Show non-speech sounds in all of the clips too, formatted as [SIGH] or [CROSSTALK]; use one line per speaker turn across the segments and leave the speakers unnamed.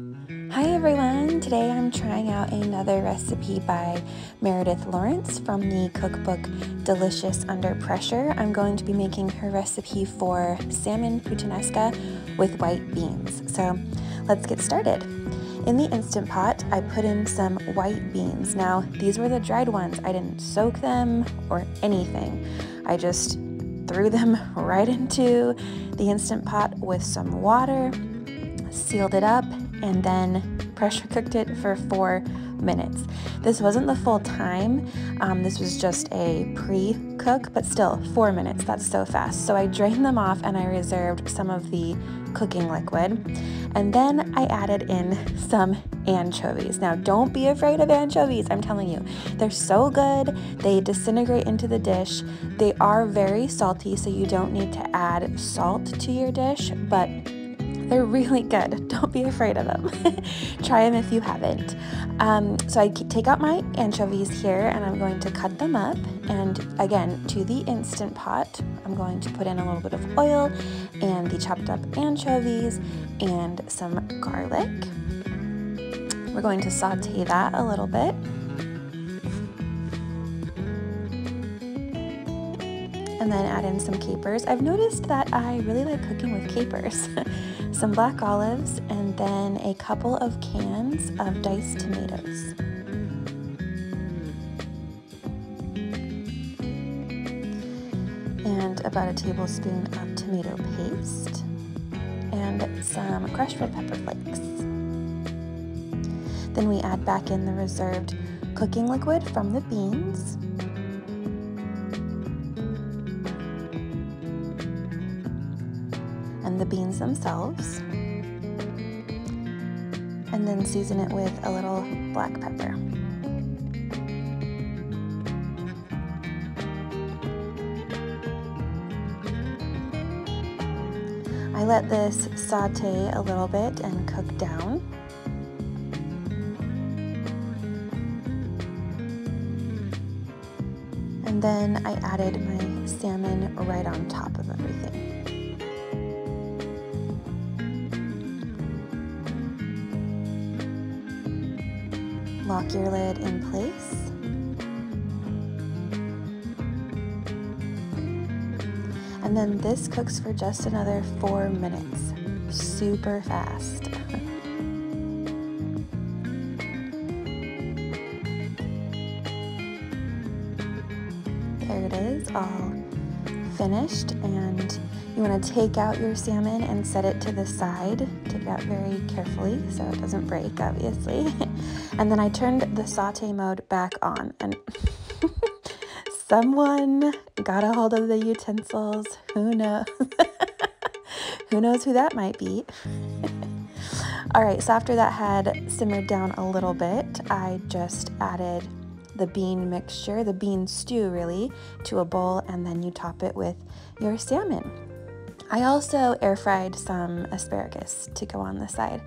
Hi everyone! Today I'm trying out another recipe by Meredith Lawrence from the cookbook Delicious Under Pressure. I'm going to be making her recipe for salmon puttanesca with white beans. So let's get started. In the Instant Pot, I put in some white beans. Now, these were the dried ones. I didn't soak them or anything. I just threw them [LAUGHS] right into the Instant Pot with some water, sealed it up, and then pressure cooked it for four minutes. This wasn't the full time, um, this was just a pre cook, but still, four minutes. That's so fast. So I drained them off and I reserved some of the cooking liquid. And then I added in some anchovies. Now, don't be afraid of anchovies, I'm telling you. They're so good, they disintegrate into the dish. They are very salty, so you don't need to add salt to your dish, but they're really good. [LAUGHS] Don't be afraid of them. [LAUGHS] Try them if you haven't. Um, so I take out my anchovies here and I'm going to cut them up. And again, to the Instant Pot, I'm going to put in a little bit of oil and the chopped up anchovies and some garlic. We're going to saute that a little bit. And then add in some capers. I've noticed that I really like cooking with capers. [LAUGHS] some black olives, and then a couple of cans of diced tomatoes. And about a tablespoon of tomato paste, and some crushed red pepper flakes. Then we add back in the reserved cooking liquid from the beans. And the beans themselves. And then season it with a little black pepper. I let this saute a little bit and cook down. And then I added my salmon right on top of everything. Lock your lid in place. And then this cooks for just another four minutes. Super fast. [LAUGHS] there it is, all finished and you want to take out your salmon and set it to the side. Take it out very carefully so it doesn't break, obviously. [LAUGHS] and then I turned the saute mode back on and [LAUGHS] someone got a hold of the utensils. Who knows? [LAUGHS] who knows who that might be? All right, so after that had simmered down a little bit, I just added the bean mixture, the bean stew really, to a bowl and then you top it with your salmon. I also air fried some asparagus to go on the side.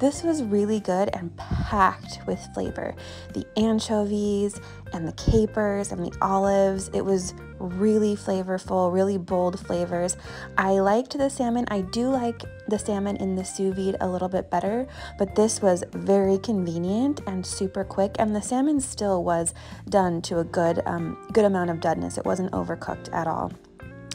This was really good and packed with flavor. The anchovies and the capers and the olives, it was really flavorful, really bold flavors. I liked the salmon. I do like the salmon in the sous vide a little bit better, but this was very convenient and super quick, and the salmon still was done to a good, um, good amount of doneness. It wasn't overcooked at all.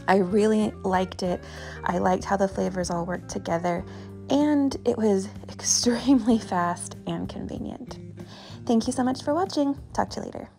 I really liked it. I liked how the flavors all worked together, and it was [LAUGHS] extremely fast and convenient. Thank you so much for watching. Talk to you later.